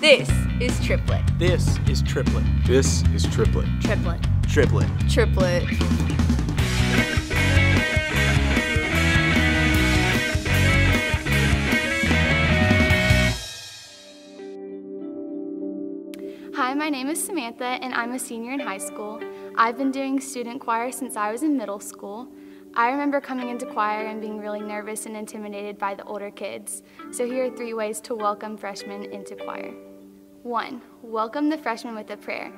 This is triplet. This is triplet. This is triplet. Triplet. Triplet. Triplet. Hi, my name is Samantha and I'm a senior in high school. I've been doing student choir since I was in middle school. I remember coming into choir and being really nervous and intimidated by the older kids. So here are three ways to welcome freshmen into choir. One, welcome the freshmen with a prayer.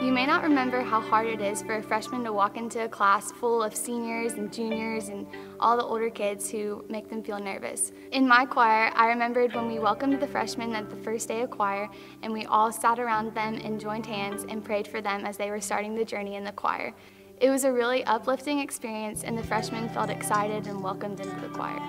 You may not remember how hard it is for a freshman to walk into a class full of seniors and juniors and all the older kids who make them feel nervous. In my choir, I remembered when we welcomed the freshmen at the first day of choir and we all sat around them and joined hands and prayed for them as they were starting the journey in the choir. It was a really uplifting experience and the freshmen felt excited and welcomed into the choir.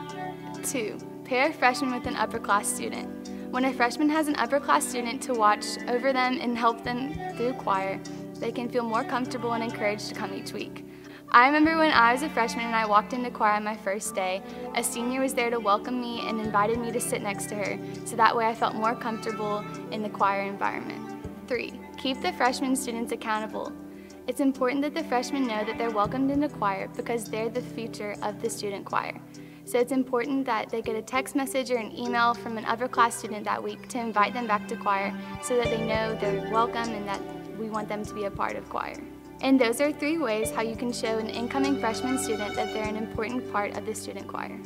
Two, pair a freshman with an upper class student. When a freshman has an upper class student to watch over them and help them through choir, they can feel more comfortable and encouraged to come each week. I remember when I was a freshman and I walked into choir on my first day, a senior was there to welcome me and invited me to sit next to her, so that way I felt more comfortable in the choir environment. Three, keep the freshman students accountable. It's important that the freshmen know that they're welcomed into the choir because they're the future of the student choir. So it's important that they get a text message or an email from an upper class student that week to invite them back to choir so that they know they're welcome and that we want them to be a part of choir. And those are three ways how you can show an incoming freshman student that they're an important part of the student choir.